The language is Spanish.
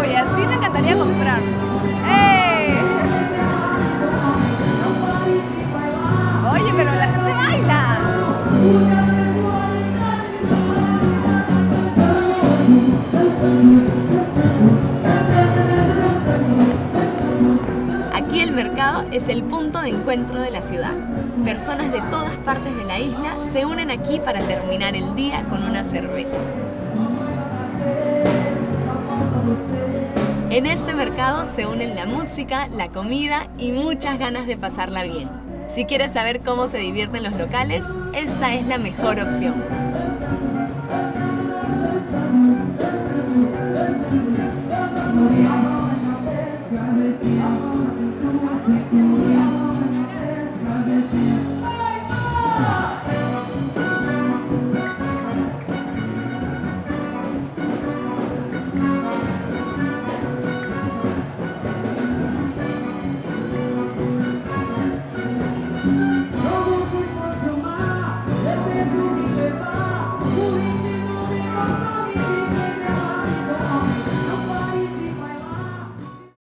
Uy, así me encantaría comprar. ¡Eh! Oye, pero la gente baila. Aquí el mercado es el punto de encuentro de la ciudad. Personas de todas partes de la isla se unen aquí para terminar el día con una cerveza. En este mercado se unen la música, la comida y muchas ganas de pasarla bien. Si quieres saber cómo se divierten los locales, esta es la mejor opción.